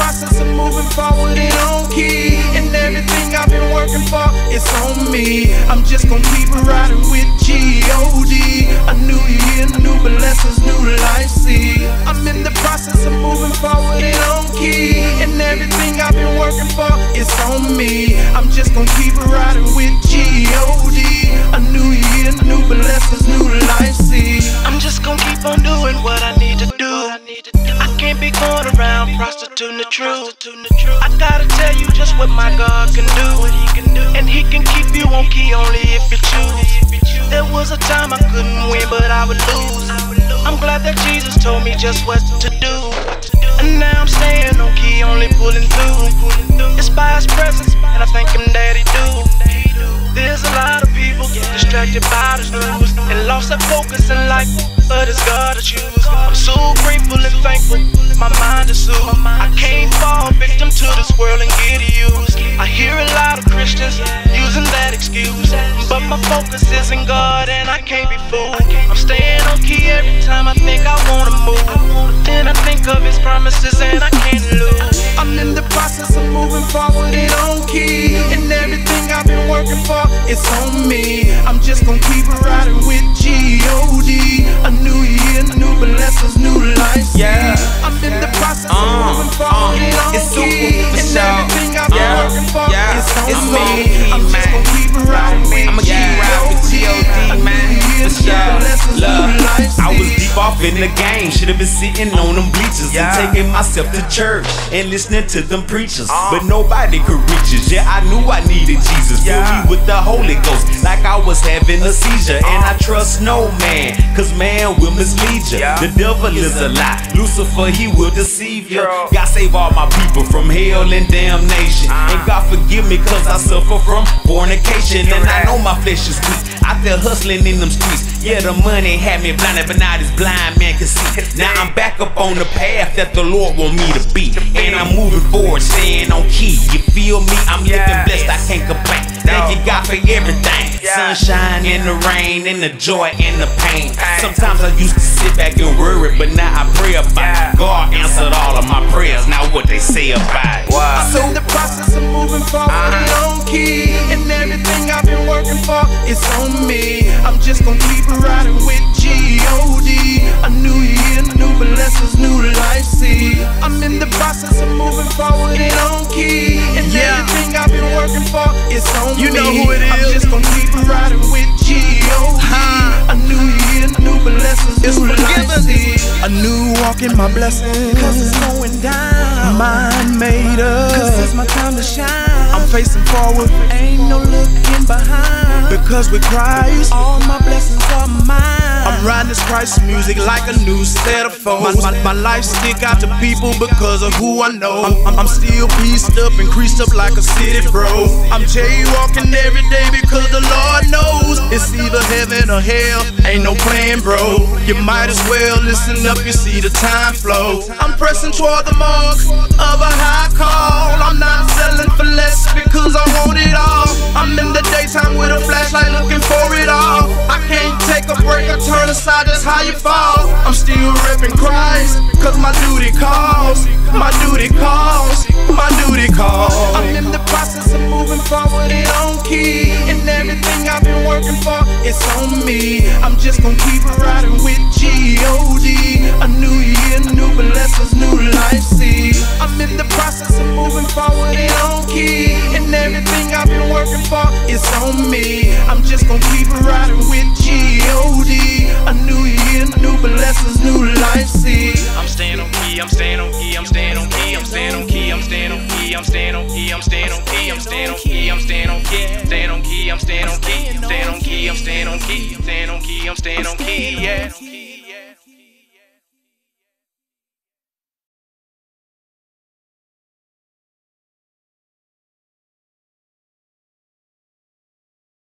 I'm moving forward and on key. And everything I've been working for, it's on me. I'm just gonna keep riding with G-O-D. A new year, new blessings, new life, see. I'm in the process of moving forward and on key. And everything I've been working for, it's on me. I'm just gonna keep riding with G-O-D. A new year, new blessings, new life, see. I'm just gonna keep on doing what I need prostituting the truth. I gotta tell you just what my God can do. And He can keep you on key only if you choose. There was a time I couldn't win, but I would lose. I'm glad that Jesus told me just what to do. And now I'm staying on key, only pulling through. It's by His presence, and I thank Him that He do. Lost their focus in life, but it's God to choose. I'm so grateful and thankful, my mind is soothed. I can't fall victim to this world and get used. I hear a lot of Christians using that excuse, but my focus is in God and I can't be fooled. I'm staying on key every time I think I wanna move. Then I think of His promises and I can't moving forward and on key. And everything I've been working for, it's on me. I'm just gonna keep riding with G-O-D. A new year, new blessings, new life. Yeah. I'm in the process Uh, of moving forward uh, and on it's key. And sure. everything I've been Yeah, working for, yeah, it's on it's me. key, I'm just gonna keep riding with I'ma keep riding with G.O.D. man. For sure. Look, I was deep off in the game. Should have been sitting on them bleachers Yeah. and taking myself to church and listening to them preachers. Uh. But nobody could reach us. Yeah, I knew I needed Jesus. Fill Yeah. me with the Holy Ghost like I was having a seizure. And I uh. trust no man, cause man will mislead you. Yeah. The devil is a lie. Lucifer, he will deceive you. God save all my people from hell and damnation. And uh. God forgive me cause I suffer from fornication. And I know my flesh is weak. Out there hustling in them streets. Yeah, the money had me blinded, but now this blind man can see. Now I'm back up on the path that the Lord want me to be. And I'm moving forward, staying on key. You feel me? I'm living blessed, I can't complain. Thank you, God, for everything. Sunshine and the rain and the joy and the pain. Pain. Sometimes I used to sit back and worry, but now I pray about it. God answered all of my prayers. Now what they say about process of moving forward and on key. And everything I've been working for, it's on me. I'm just gonna keep riding with G-O-D. A new year, new blessings, new life, see. I'm in the process of moving forward and on key. And Yeah. everything I've been working for, it's on You me. know who it I'm just gonna keep riding with G-O-D. A new year, new blessings, It's new life, see. A new walk in my blessings. Cause it's going down. Mind made up. Cause it's my time to shine. I'm facing forward Ain't no looking behind. because with Christ, All my blessings are mine. Riding this Christ music like a new set of foes. My, my, my life stick out to people because of who I know. I'm, I'm, I'm still pieced up and creased up like a city bro. I'm jaywalking every day because the Lord knows it's either heaven or hell. Ain't no plan, bro. You might as well listen up. You see the time flow. I'm pressing toward the mark of a high call. I'm not selling for less because fall. I'm still repping Christ, cause my duty calls. My duty calls. My duty calls. I'm in the process of moving forward and on key. And everything I've been working for, it's on me. I'm just gonna keep riding with G-O-D. A new year, new blessings, new life, see. I'm in the process of moving forward and on key. And everything I've been working for, it's on me. I'm just gonna keep riding with G-O-D. A new I'm staying on key, staying on key, I'm staying on key, staying on key, I'm staying on key, staying on key, I'm staying on key, yeah.